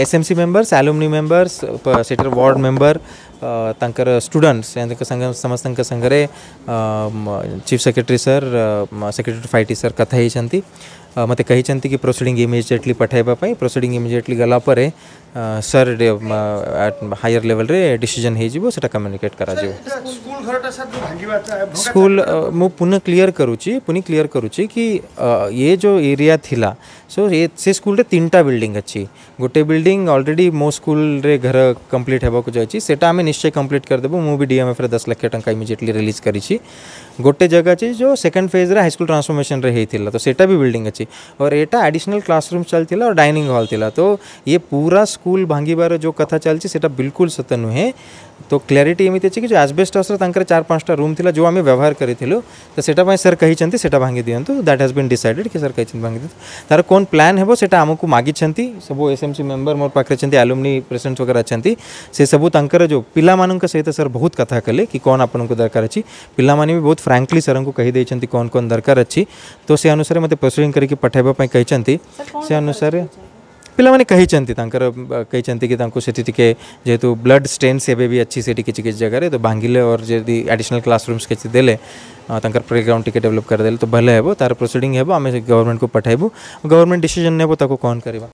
SMC members alumni members से ward member तंकर students समस्त संगे चीफ सेक्रेटरी सर सेक्रेटरी फाइट सर कथा मत कही प्रोसीड इमिजिएटली पठाइबापी प्रोसीड इमिजिएटली गलापर सर हायर लेवल रे डिसीज़न हो कम्युनिकेट कर स्कूल मुझे पुनः क्लीयर करुच्ची पुनः क्लीयर करुच्ची कि ये जो एरिया थिला सो से स्कूल रे तीनटा बिल्डिंग अच्छी। गोटे बिल्डिंग ऑलरेडी मो स्कूल रे घर कंप्लीट हेबा को जाइछि सेटा आमे निश्चय कंप्लीट कर देबो। मु भी डीएमएफ रे 10 लाख टंका इमिडिएटली रिलीज़ करिछि। गोटे जगह अछि जो सेकंड फ़ेज़ रे हाई स्कूल ट्रांसफॉर्मेशन रे हेतिला तो सेटा भी बिल्डिंग अच्छी। और एटा एडिशनल क्लासरूम चलतिला और डाइनिंग हॉल थिला तो ये पूरा स्कूल भांगिबार जो कथा सेटा बिल्कुल सत्य नुहे। तो क्लारिटी एमती अच्छी कि जो आजबेस्टस तांकर चार पांचटा रूम थिला जो आमे व्यवहार करिथिलु तो सेटा पय सर कहिसंती सेटा भांगी दियंतु। दैट हैज़ बीन डिसाइडेड कि सर कहिसंती भांगी दियंतु। तार कोन प्लान हेबो सेटा हमकु मागिछंती सब एसएमसी मेंबर मोर पाखरे छंती एलुमनी प्रेसिडेंट वगैरह छंती से सब तांकर जो पिला सहित सर बहुत कथा कले कि कौन आपनको दरकार अछि पिला माने भी बहुत फ्रैंकली सर को कहि कौन कौन दरकार अछि तो से अनुसार मते प्रोसीडिंग करिके पठाइबा पय से अनुसार ପିଲାମାନେ କହିଛନ୍ତି ତାଙ୍କର କହିଛନ୍ତି କି ତାଙ୍କୁ ସେଠି ଟିକେ ଯେହେତୁ ବ୍ଲଡ୍ ଷ୍ଟେନ୍ସ ଏବେ ବି ଅଛି ସେଠି କିଛି କିଛି ଜାଗାରେ ତ ଭାଙ୍ଗିଲେ ଅର୍ ଯଦି ଆଡ଼ିସନାଲ୍ କ୍ଲାସ୍ ରୁମ୍ସ କିଛି ଦେଲେ ତାଙ୍କର ପ୍ଲେଗ୍ରାଉଣ୍ଡ ଟିକେ ଡେଭଲପ୍ କରିଦେଲେ ତ ଭଲ ହେବ ତାର ପ୍ରୋସିଡ଼ିଂ ହେବ ଆମେ ଗଭର୍ଣ୍ଣମେଣ୍ଟକୁ ପଠାଇବୁ ଗଭର୍ଣ୍ଣମେଣ୍ଟ ଡିସିଜନ୍ ନେବ ତାକୁ କ'ଣ କରିବା